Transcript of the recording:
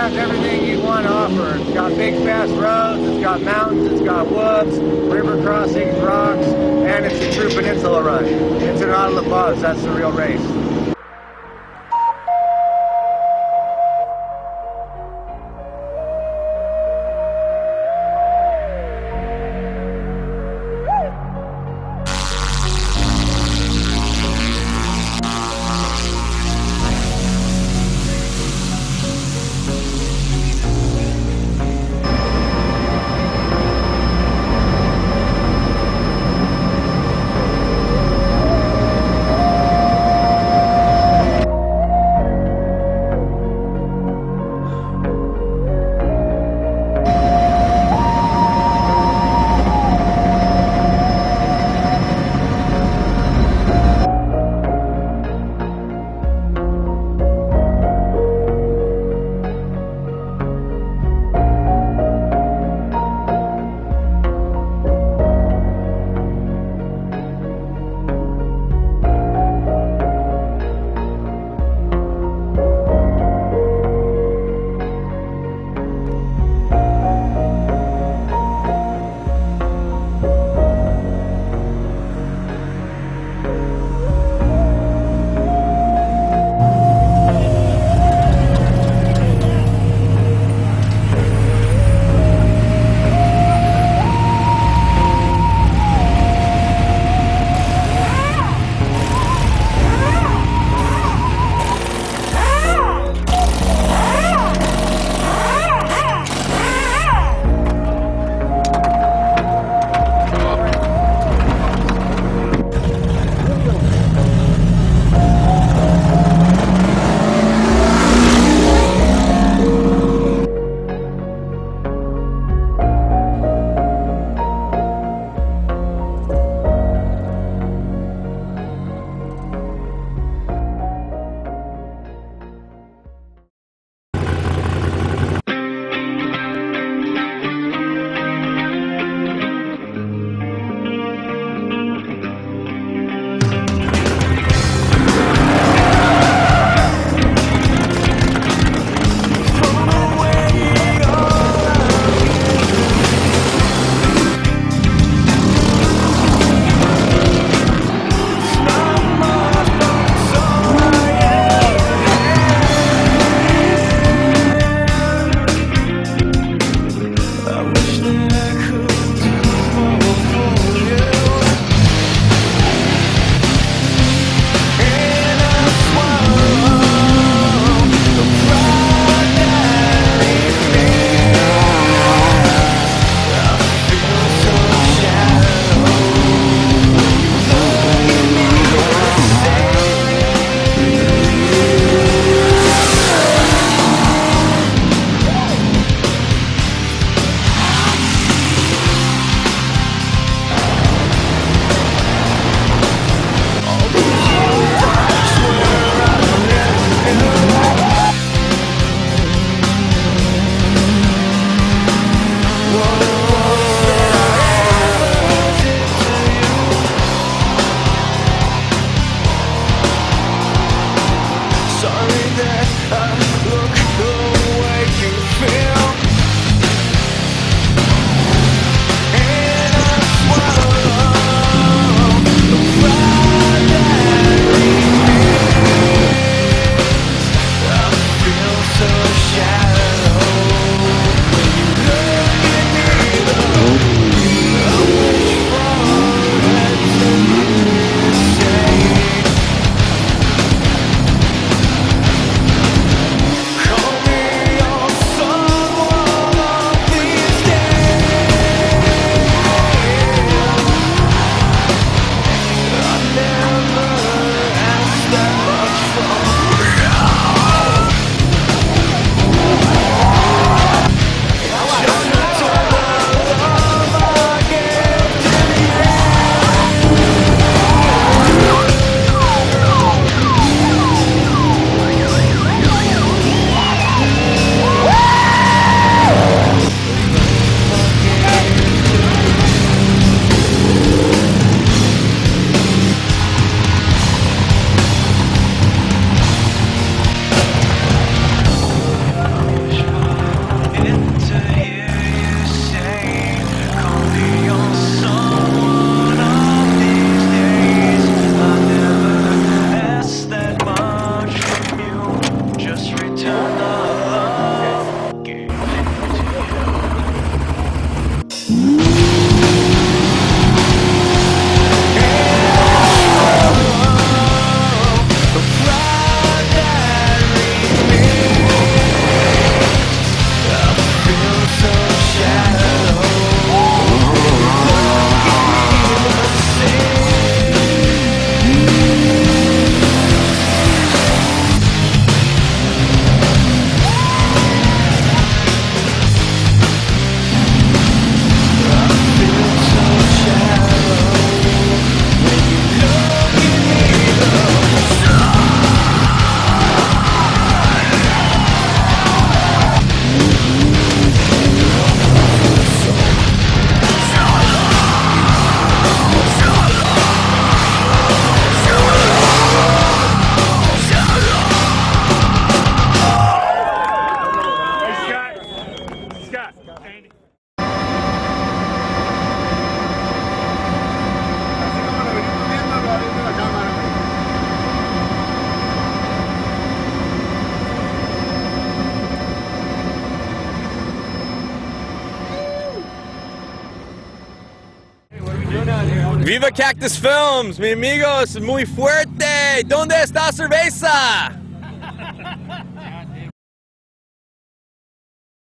has everything you want to offer. It's got big, fast roads, it's got mountains, it's got woods, river crossings, rocks, and it's a true peninsula run. It's an Auto La Paz, that's the real race. Peace. Viva Cactus Films, mi amigos, muy fuerte. ¿Dónde está cerveza?